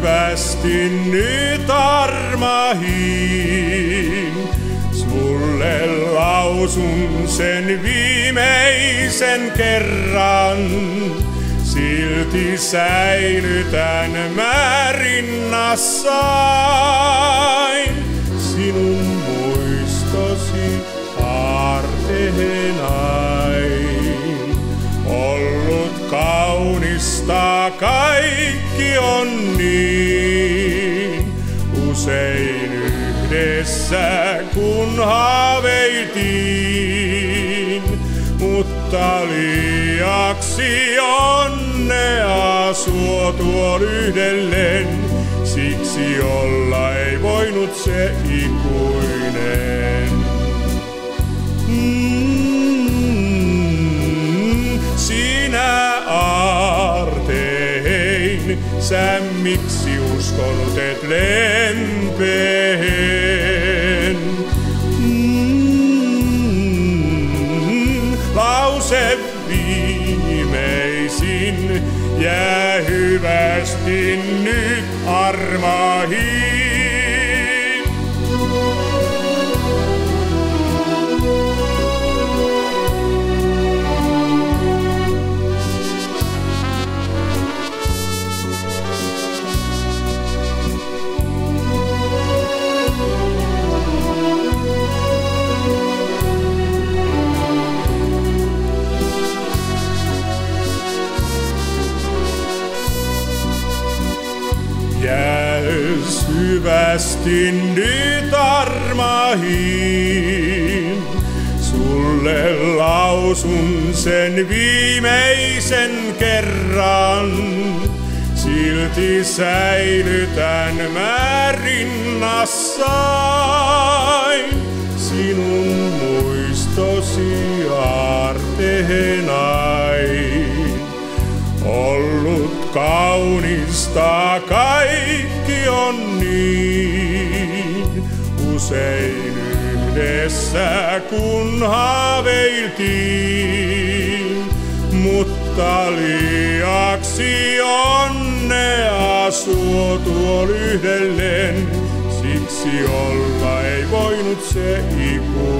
syvästi nyt armahin. Sulle lausun sen viimeisen kerran. Silti säilytän mä rinnassain yhdessä kun haaveiltiin, mutta liiaksi onnea suotuol yhdelleen, siksi olla ei voinut se ikuinen. Mm, sinä aartein, sä miksi uskonut et lempeen? Viimeisin jää hyvästi nyt armahiin. Syvästi nyt armahin. Sulle lausun sen viimeisen kerran. Silti säilytän mä rinnassain sinun muistosi aarteenain. Ollut kaunista kaikki usein yhdessä kun haaveiltiin, mutta liiaksi onnea suotuol yhdelleen, siksi olla ei voinut se ikuinen.